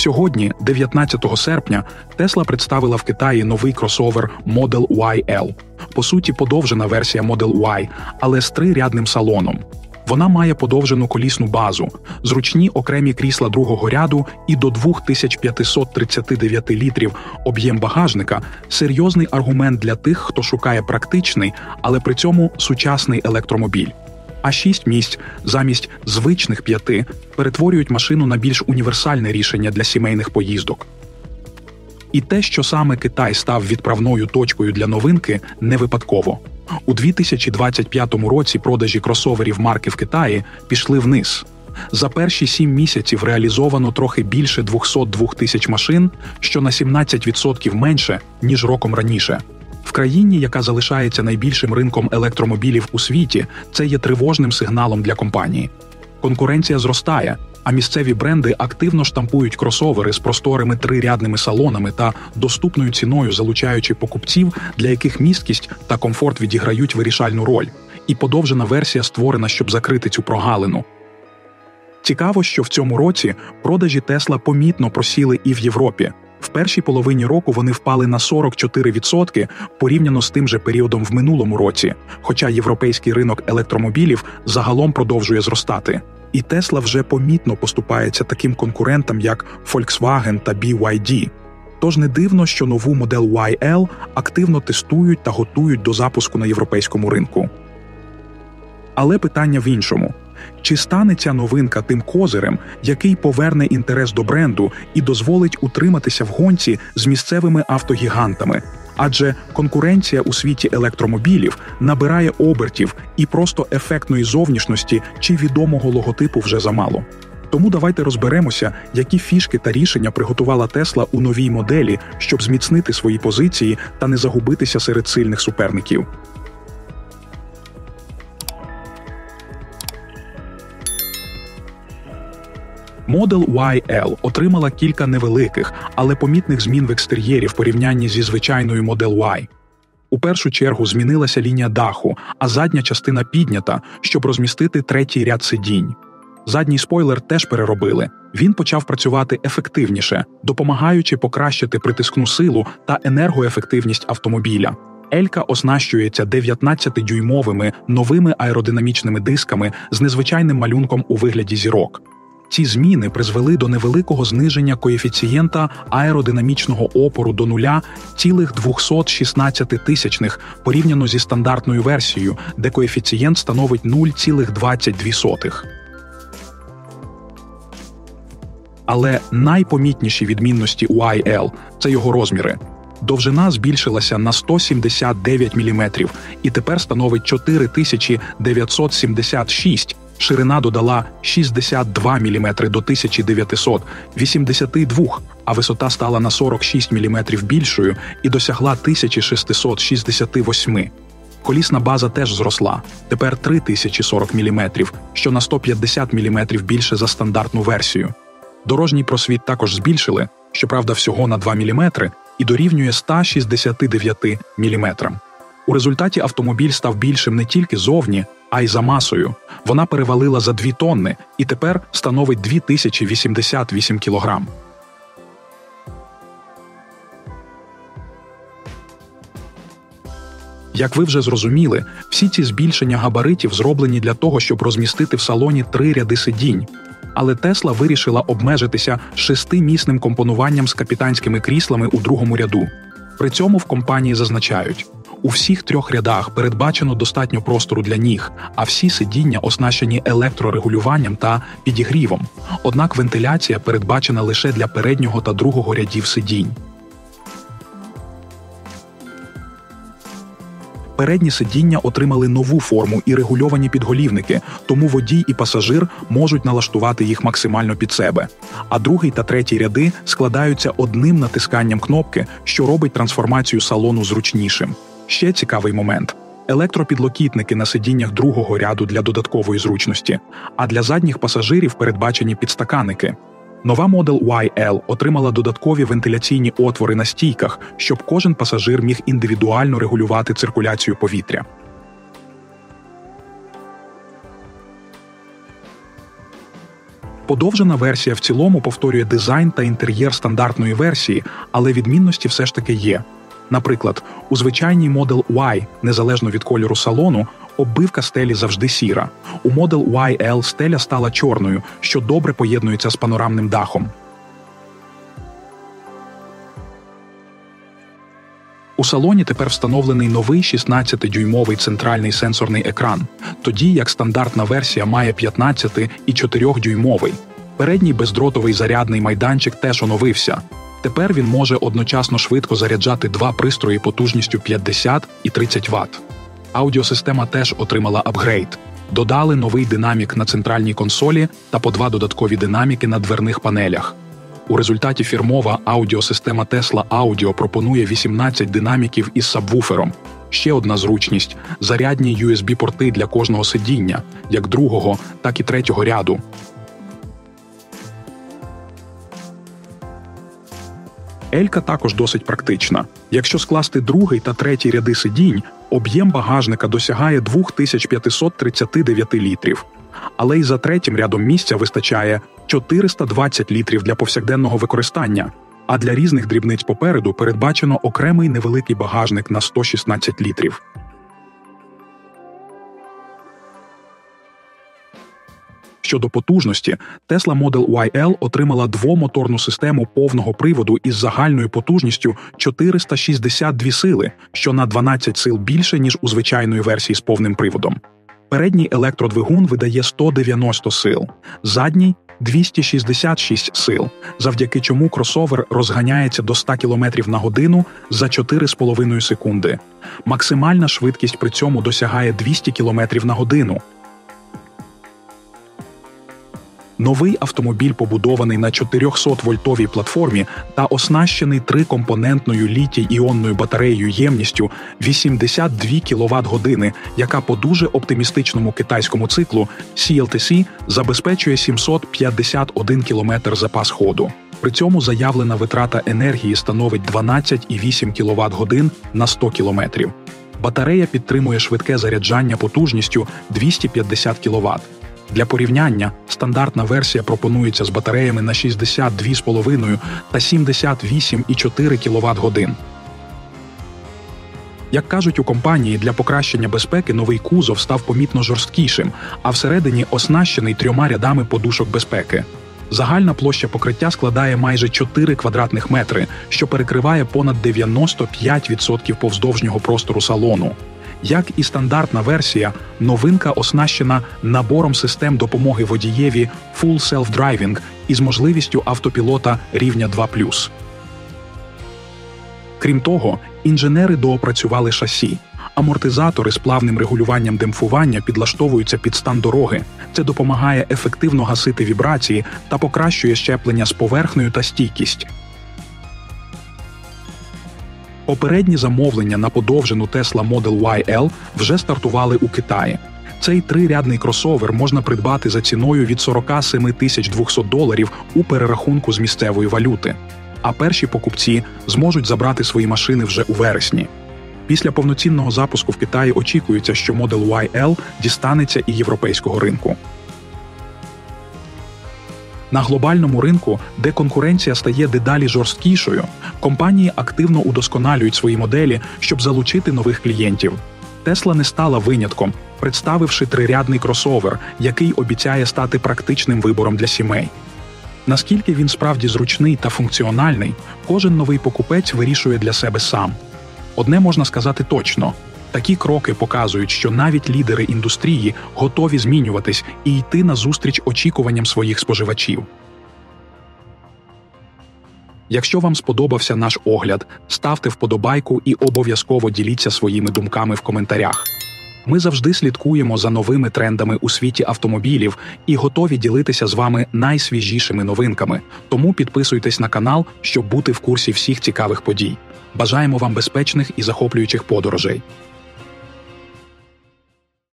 Сьогодні, 19 серпня, Tesla представила в Китаї новий кросовер Model YL. По суті, подовжена версія Model Y, але з трирядним салоном. Вона має подовжену колісну базу, зручні окремі крісла другого ряду і до 2539 літрів об'єм багажника серйозний аргумент для тих, хто шукає практичний, але при цьому сучасний електромобіль. А шість місць замість звичних п'яти перетворюють машину на більш універсальне рішення для сімейних поїздок. І те, що саме Китай став відправною точкою для новинки, не випадково. У 2025 році продажі кросоверів марки в Китаї пішли вниз. За перші сім місяців реалізовано трохи більше 202 тисяч машин, що на 17% менше ніж роком раніше. В країні, яка залишається найбільшим ринком електромобілів у світі, це є тривожним сигналом для компанії. Конкуренція зростає, а місцеві бренди активно штампують кросовери з просторими трирядними салонами та доступною ціною, залучаючи покупців, для яких місткість та комфорт відіграють вирішальну роль. І подовжена версія створена, щоб закрити цю прогалину. Цікаво, що в цьому році продажі Тесла помітно просіли і в Європі. Першій половині року вони впали на 44% порівняно з тим же періодом в минулому році, хоча європейський ринок електромобілів загалом продовжує зростати. І Тесла вже помітно поступається таким конкурентам, як Volkswagen та BYD. Тож не дивно, що нову модель YL активно тестують та готують до запуску на європейському ринку. Але питання в іншому: чи стане ця новинка тим козирем, який поверне інтерес до бренду і дозволить утриматися в гонці з місцевими автогігантами? Адже конкуренція у світі електромобілів набирає обертів і просто ефектної зовнішності чи відомого логотипу вже замало. Тому давайте розберемося, які фішки та рішення приготувала Тесла у новій моделі, щоб зміцнити свої позиції та не загубитися серед сильних суперників. Model YL отримала кілька невеликих, але помітних змін в екстер'єрі в порівнянні зі звичайною Model Y. У першу чергу змінилася лінія даху, а задня частина піднята, щоб розмістити третій ряд сидінь. Задній спойлер теж переробили. Він почав працювати ефективніше, допомагаючи покращити притискну силу та енергоефективність автомобіля. Елька оснащується 19-дюймовими новими аеродинамічними дисками з незвичайним малюнком у вигляді зірок. Ці зміни призвели до невеликого зниження коефіцієнта аеродинамічного опору до 0,216 тисячних порівняно зі стандартною версією, де коефіцієнт становить 0,22. Але найпомітніші відмінності у IL – це його розміри. Довжина збільшилася на 179 мм і тепер становить 4976 Ширина додала 62 мм до 1982, а висота стала на 46 мм більшою і досягла 1668. Колісна база теж зросла, тепер 3040 мм, що на 150 мм більше за стандартну версію. Дорожній просвіт також збільшили, щоправда, всього на 2 мм, і дорівнює 169 мм. У результаті автомобіль став більшим не тільки зовні, а й за масою. Вона перевалила за 2 тонни і тепер становить 2088 кілограм. Як ви вже зрозуміли, всі ці збільшення габаритів зроблені для того, щоб розмістити в салоні три ряди сидінь. Але Тесла вирішила обмежитися шестимісним компонуванням з капітанськими кріслами у другому ряду. При цьому в компанії зазначають, у всіх трьох рядах передбачено достатньо простору для ніг, а всі сидіння оснащені електрорегулюванням та підігрівом. Однак вентиляція передбачена лише для переднього та другого рядів сидінь. Передні сидіння отримали нову форму і регульовані підголівники, тому водій і пасажир можуть налаштувати їх максимально під себе. А другий та третій ряди складаються одним натисканням кнопки, що робить трансформацію салону зручнішим. Ще цікавий момент. Електропідлокітники на сидіннях другого ряду для додаткової зручності, а для задніх пасажирів передбачені підстаканники. Нова Model YL отримала додаткові вентиляційні отвори на стійках, щоб кожен пасажир міг індивідуально регулювати циркуляцію повітря. Подовжена версія в цілому повторює дизайн та інтер'єр стандартної версії, але відмінності все ж таки є. Наприклад, у звичайній Model Y, незалежно від кольору салону, оббивка стелі завжди сіра. У Model YL стеля стала чорною, що добре поєднується з панорамним дахом. У салоні тепер встановлений новий 16-дюймовий центральний сенсорний екран, тоді як стандартна версія має 15 і 4-дюймовий. Передній бездротовий зарядний майданчик теж оновився. Тепер він може одночасно швидко заряджати два пристрої потужністю 50 і 30 Вт. Аудіосистема теж отримала апгрейд. Додали новий динамік на центральній консолі та по два додаткові динаміки на дверних панелях. У результаті фірмова аудіосистема Tesla Audio пропонує 18 динаміків із сабвуфером. Ще одна зручність зарядні USB-порти для кожного сидіння, як другого, так і третього ряду. Елька також досить практична. Якщо скласти другий та третій ряди сидінь, об'єм багажника досягає 2539 літрів. Але й за третім рядом місця вистачає 420 літрів для повсякденного використання, а для різних дрібниць попереду передбачено окремий невеликий багажник на 116 літрів. Щодо потужності, Tesla Model YL отримала двомоторну систему повного приводу із загальною потужністю 462 сили, що на 12 сил більше ніж у звичайної версії з повним приводом. Передній електродвигун видає 190 сил, задній 266 сил, завдяки чому кросовер розганяється до 100 км на годину за 4,5 секунди. Максимальна швидкість при цьому досягає 200 км на годину. Новий автомобіль побудований на 400-вольтовій платформі та оснащений трикомпонентною літій іонною батареєю ємністю 82 квт години, яка по дуже оптимістичному китайському циклу CLTC забезпечує 751 км запас ходу. При цьому заявлена витрата енергії становить 12,8 кВт годин на 100 км. Батарея підтримує швидке заряджання потужністю 250 кВт. Для порівняння стандартна версія пропонується з батареями на 62,5 та 78,4 кВт годин. Як кажуть у компанії, для покращення безпеки новий кузов став помітно жорсткішим, а всередині оснащений трьома рядами подушок безпеки. Загальна площа покриття складає майже 4 квадратних метри, що перекриває понад 95% повздовжнього простору салону. Як і стандартна версія, новинка оснащена набором систем допомоги водієві Full Self-Driving із можливістю автопілота рівня 2+. Крім того, інженери доопрацювали шасі. Амортизатори з плавним регулюванням демпфування підлаштовуються під стан дороги. Це допомагає ефективно гасити вібрації та покращує щеплення з поверхнею та стійкість. Попередні замовлення на подовжену Tesla Model YL вже стартували у Китаї. Цей трирядний кросовер можна придбати за ціною від 47 тисяч 200 доларів у перерахунку з місцевої валюти. А перші покупці зможуть забрати свої машини вже у вересні. Після повноцінного запуску в Китаї очікується, що Model YL дістанеться і європейського ринку. На глобальному ринку, де конкуренція стає дедалі жорсткішою, компанії активно удосконалюють свої моделі, щоб залучити нових клієнтів. Тесла не стала винятком, представивши трирядний кросовер, який обіцяє стати практичним вибором для сімей. Наскільки він справді зручний та функціональний, кожен новий покупець вирішує для себе сам. Одне можна сказати точно: такі кроки показують, що навіть лідери індустрії готові змінюватись і йти назустріч очікуванням своїх споживачів. Якщо вам сподобався наш огляд, ставте вподобайку і обов'язково діліться своїми думками в коментарях. Ми завжди слідкуємо за новими трендами у світі автомобілів і готові ділитися з вами найсвіжішими новинками. Тому підписуйтесь на канал, щоб бути в курсі всіх цікавих подій. Бажаємо вам безпечних і захоплюючих подорожей.